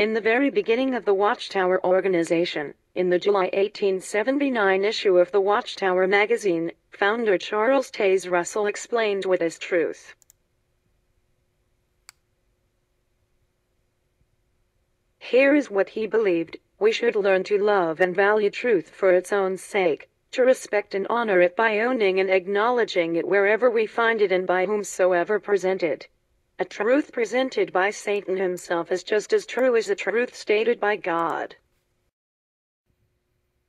In the very beginning of the Watchtower organization, in the July 1879 issue of the Watchtower magazine, founder Charles Taze Russell explained what is truth. Here is what he believed we should learn to love and value truth for its own sake, to respect and honor it by owning and acknowledging it wherever we find it and by whomsoever presented. A truth presented by Satan himself is just as true as a truth stated by God.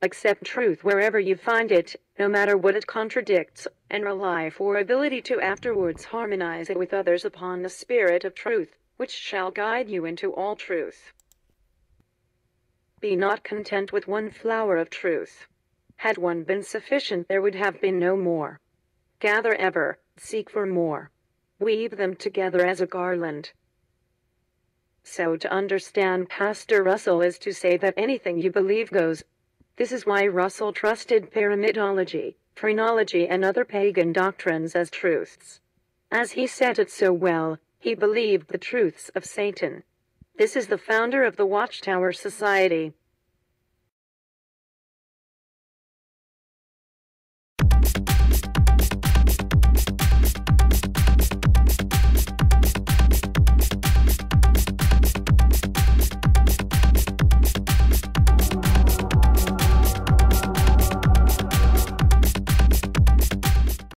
Accept truth wherever you find it, no matter what it contradicts, and rely for ability to afterwards harmonize it with others upon the spirit of truth, which shall guide you into all truth. Be not content with one flower of truth. Had one been sufficient, there would have been no more. Gather ever, seek for more weave them together as a garland. So to understand Pastor Russell is to say that anything you believe goes. This is why Russell trusted pyramidology, phrenology and other pagan doctrines as truths. As he said it so well, he believed the truths of Satan. This is the founder of the Watchtower Society.